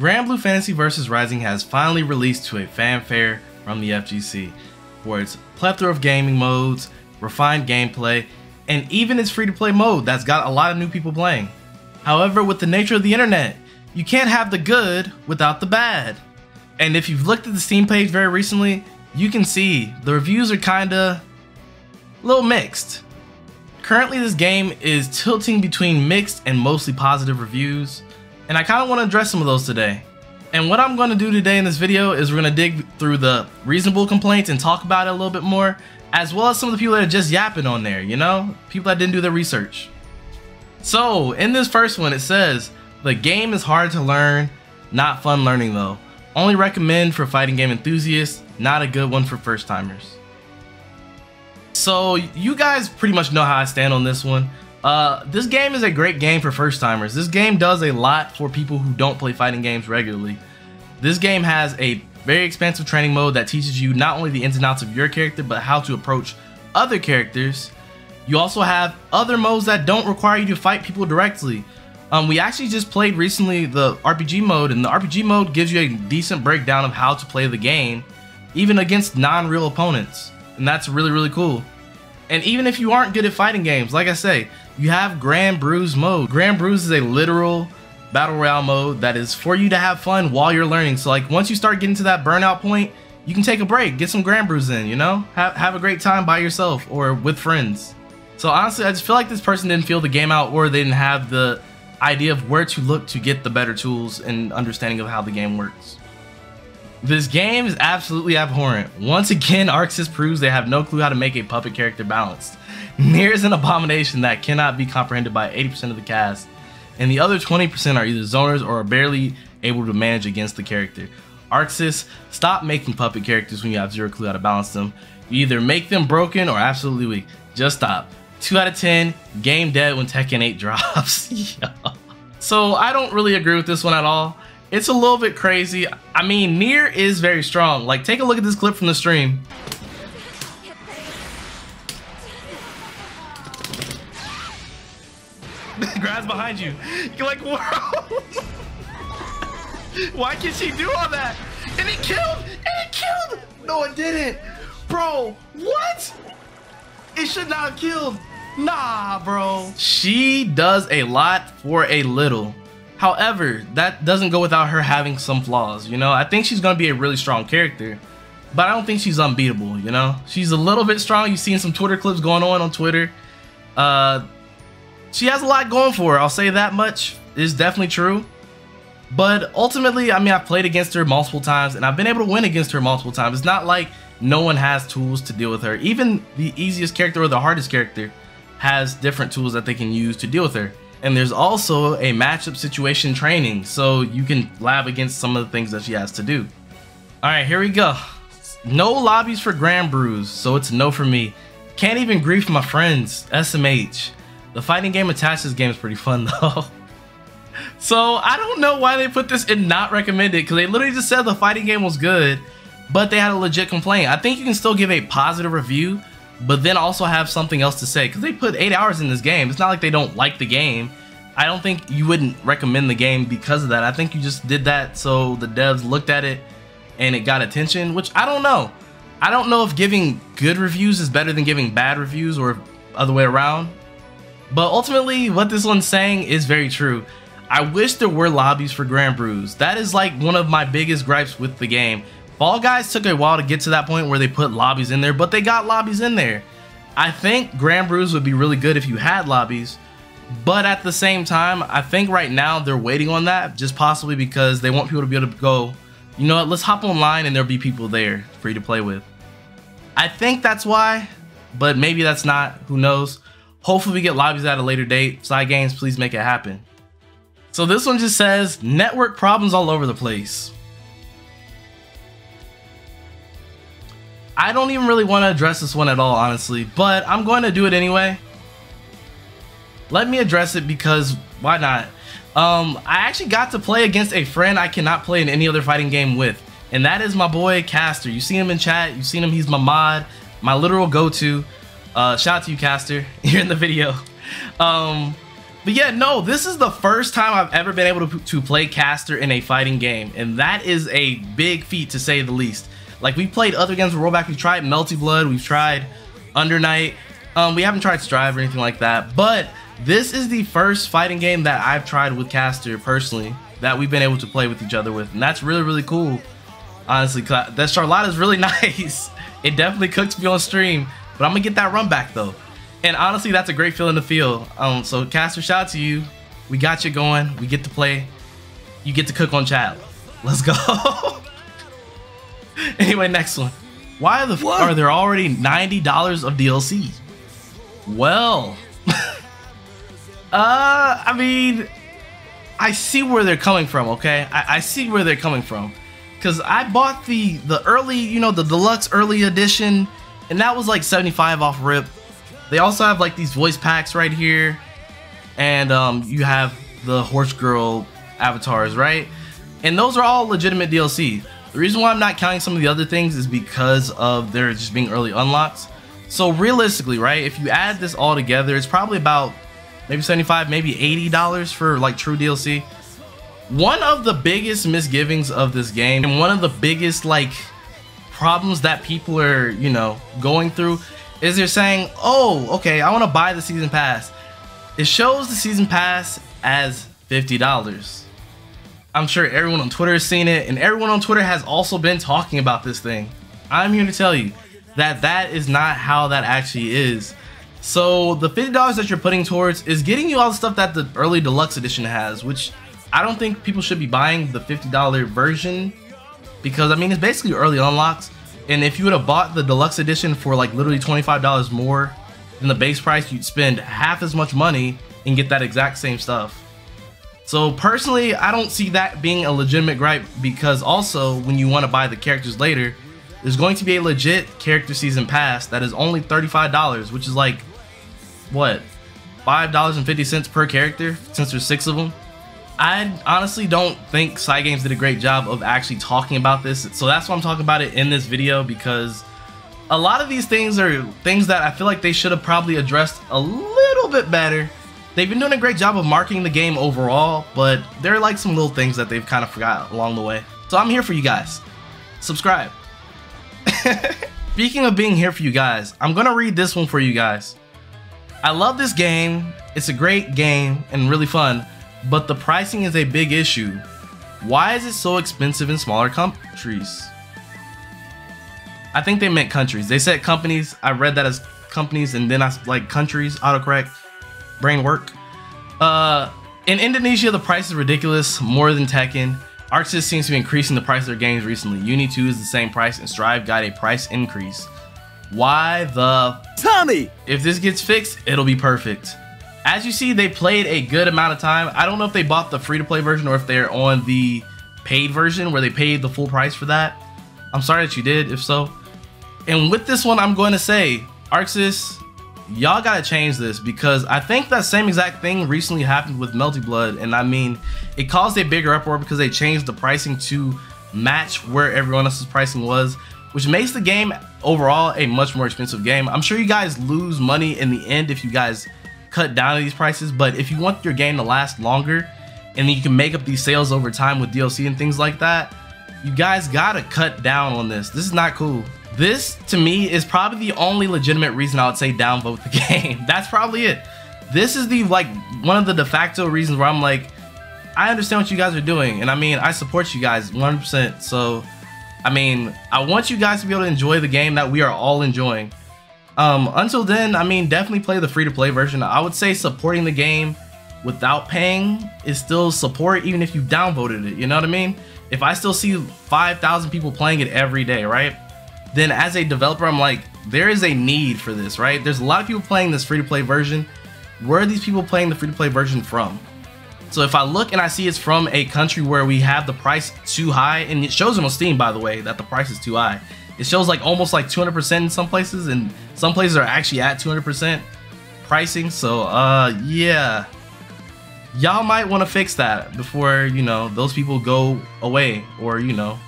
Granblue Fantasy vs. Rising has finally released to a fanfare from the FGC for its plethora of gaming modes, refined gameplay, and even its free-to-play mode that's got a lot of new people playing. However, with the nature of the internet, you can't have the good without the bad. And if you've looked at the Steam page very recently, you can see the reviews are kinda a little mixed. Currently this game is tilting between mixed and mostly positive reviews, and I kind of want to address some of those today. And what I'm going to do today in this video is we're going to dig through the reasonable complaints and talk about it a little bit more, as well as some of the people that are just yapping on there, you know? People that didn't do their research. So, in this first one, it says, the game is hard to learn, not fun learning though. Only recommend for fighting game enthusiasts, not a good one for first timers. So, you guys pretty much know how I stand on this one. Uh, this game is a great game for first timers. This game does a lot for people who don't play fighting games regularly. This game has a very expansive training mode that teaches you not only the ins and outs of your character, but how to approach other characters. You also have other modes that don't require you to fight people directly. Um, we actually just played recently the RPG mode, and the RPG mode gives you a decent breakdown of how to play the game, even against non-real opponents. And that's really, really cool. And even if you aren't good at fighting games, like I say, you have Grand Bruise mode. Grand Bruise is a literal battle royale mode that is for you to have fun while you're learning. So like once you start getting to that burnout point, you can take a break, get some Grand Bruise in, you know? Have, have a great time by yourself or with friends. So honestly, I just feel like this person didn't feel the game out or they didn't have the idea of where to look to get the better tools and understanding of how the game works. This game is absolutely abhorrent. Once again, ArcSys proves they have no clue how to make a puppet character balanced. Nier is an abomination that cannot be comprehended by 80% of the cast, and the other 20% are either zoners or are barely able to manage against the character. ArcSys, stop making puppet characters when you have zero clue how to balance them. You either make them broken or absolutely weak. Just stop. 2 out of 10, game dead when Tekken 8 drops. so I don't really agree with this one at all. It's a little bit crazy. I mean, Nier is very strong. Like, take a look at this clip from the stream. Grabs behind you. You're like, whoa. Why can she do all that? And it killed! And it killed! No, it didn't. Bro, what? It should not have killed. Nah, bro. She does a lot for a little. However, that doesn't go without her having some flaws, you know? I think she's going to be a really strong character, but I don't think she's unbeatable, you know? She's a little bit strong. You've seen some Twitter clips going on on Twitter. Uh, she has a lot going for her, I'll say that much. Is definitely true. But ultimately, I mean, I've played against her multiple times, and I've been able to win against her multiple times. It's not like no one has tools to deal with her. Even the easiest character or the hardest character has different tools that they can use to deal with her. And there's also a matchup situation training, so you can lab against some of the things that she has to do. Alright, here we go. No lobbies for Grand Bruise, so it's no for me. Can't even grief my friends, SMH. The fighting game attached to this game is pretty fun though. so I don't know why they put this in not recommended, because they literally just said the fighting game was good, but they had a legit complaint. I think you can still give a positive review, but then also have something else to say because they put eight hours in this game. It's not like they don't like the game. I don't think you wouldn't recommend the game because of that. I think you just did that so the devs looked at it and it got attention, which I don't know. I don't know if giving good reviews is better than giving bad reviews or other way around. But ultimately, what this one's saying is very true. I wish there were lobbies for Grand Bruise. That is like one of my biggest gripes with the game. Fall Guys took a while to get to that point where they put lobbies in there, but they got lobbies in there. I think Grand Bruise would be really good if you had lobbies, but at the same time, I think right now they're waiting on that, just possibly because they want people to be able to go, you know what, let's hop online and there'll be people there for you to play with. I think that's why, but maybe that's not, who knows. Hopefully we get lobbies at a later date. Cygames, please make it happen. So this one just says, network problems all over the place. I don't even really want to address this one at all, honestly, but I'm going to do it anyway. Let me address it because why not? Um, I actually got to play against a friend I cannot play in any other fighting game with, and that is my boy Caster. You see him in chat, you've seen him, he's my mod, my literal go-to. Uh, shout out to you, Caster, you're in the video. Um, But yeah, no, this is the first time I've ever been able to, to play caster in a fighting game, and that is a big feat to say the least. Like we played other games with rollback, we've tried Melty Blood, we've tried Under Night, um, we haven't tried Strive or anything like that, but this is the first fighting game that I've tried with caster personally that we've been able to play with each other with, and that's really really cool. Honestly, that Charlotta is really nice. It definitely cooks me on stream, but I'm gonna get that run back though. And honestly, that's a great feeling to feel. Um, so Caster, shout out to you. We got you going. We get to play. You get to cook on chat. Let's go. anyway, next one. Why the what? are there already $90 of DLC? Well, uh, I mean, I see where they're coming from, okay? I, I see where they're coming from. Cause I bought the the early, you know, the deluxe early edition, and that was like 75 off rip. They also have like these voice packs right here, and um, you have the horse girl avatars, right? And those are all legitimate DLC. The reason why I'm not counting some of the other things is because of there just being early unlocks. So realistically, right, if you add this all together, it's probably about maybe 75, maybe $80 for like true DLC. One of the biggest misgivings of this game and one of the biggest like problems that people are, you know, going through is they're saying, oh, okay, I want to buy the season pass. It shows the season pass as $50. I'm sure everyone on Twitter has seen it, and everyone on Twitter has also been talking about this thing. I'm here to tell you that that is not how that actually is. So the $50 that you're putting towards is getting you all the stuff that the early deluxe edition has, which I don't think people should be buying the $50 version because I mean it's basically early unlocks. And if you would have bought the deluxe edition for like literally $25 more than the base price, you'd spend half as much money and get that exact same stuff. So personally, I don't see that being a legitimate gripe because also when you want to buy the characters later, there's going to be a legit character season pass that is only $35, which is like, what, $5.50 per character since there's six of them? I honestly don't think Cygames did a great job of actually talking about this. So that's why I'm talking about it in this video because a lot of these things are things that I feel like they should have probably addressed a little bit better. They've been doing a great job of marketing the game overall, but there are like some little things that they've kind of forgot along the way. So I'm here for you guys. Subscribe. Speaking of being here for you guys, I'm gonna read this one for you guys. I love this game. It's a great game and really fun but the pricing is a big issue. Why is it so expensive in smaller countries? I think they meant countries. They said companies. I read that as companies and then I like countries, autocorrect, brain work. Uh, in Indonesia, the price is ridiculous, more than Tekken. ArcSys seems to be increasing the price of their games recently. Uni 2 is the same price and Strive got a price increase. Why the Tommy? If this gets fixed, it'll be perfect. As you see, they played a good amount of time. I don't know if they bought the free-to-play version or if they're on the paid version where they paid the full price for that. I'm sorry that you did, if so. And with this one, I'm going to say, ArcSys, y'all gotta change this because I think that same exact thing recently happened with Melty Blood, and I mean, it caused a bigger uproar because they changed the pricing to match where everyone else's pricing was, which makes the game overall a much more expensive game. I'm sure you guys lose money in the end if you guys cut down these prices, but if you want your game to last longer and you can make up these sales over time with DLC and things like that, you guys gotta cut down on this. This is not cool. This, to me, is probably the only legitimate reason I would say downvote the game. That's probably it. This is the, like, one of the de facto reasons where I'm like, I understand what you guys are doing. And I mean, I support you guys 100%. So, I mean, I want you guys to be able to enjoy the game that we are all enjoying. Um, until then, I mean, definitely play the free-to-play version. I would say supporting the game without paying is still support, even if you downvoted it. You know what I mean? If I still see 5,000 people playing it every day, right? Then as a developer, I'm like, there is a need for this, right? There's a lot of people playing this free-to-play version. Where are these people playing the free-to-play version from? So if I look and I see it's from a country where we have the price too high, and it shows on Steam, by the way, that the price is too high. It shows like almost like 200% in some places, and some places are actually at 200% pricing. So, uh, yeah. Y'all might want to fix that before, you know, those people go away or, you know,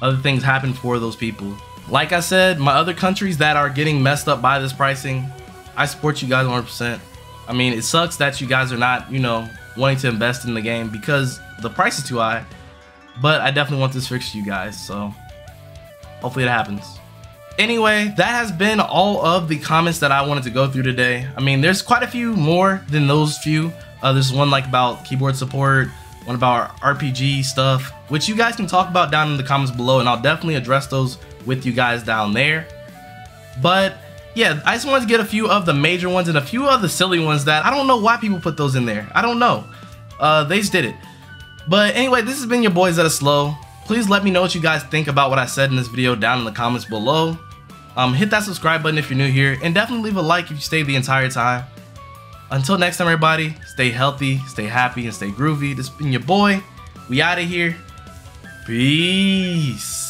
other things happen for those people. Like I said, my other countries that are getting messed up by this pricing, I support you guys 100%. I mean, it sucks that you guys are not, you know, wanting to invest in the game because the price is too high. But I definitely want this fixed you guys, so hopefully it happens. Anyway, that has been all of the comments that I wanted to go through today. I mean, there's quite a few more than those few. Uh, there's one like about keyboard support, one about RPG stuff, which you guys can talk about down in the comments below, and I'll definitely address those with you guys down there. But yeah, I just wanted to get a few of the major ones and a few of the silly ones that I don't know why people put those in there. I don't know. Uh, they just did it. But anyway, this has been your boy ZettaSlow. Please let me know what you guys think about what I said in this video down in the comments below. Um, hit that subscribe button if you're new here, and definitely leave a like if you stayed the entire time. Until next time, everybody, stay healthy, stay happy, and stay groovy. This has been your boy. We out of here. Peace.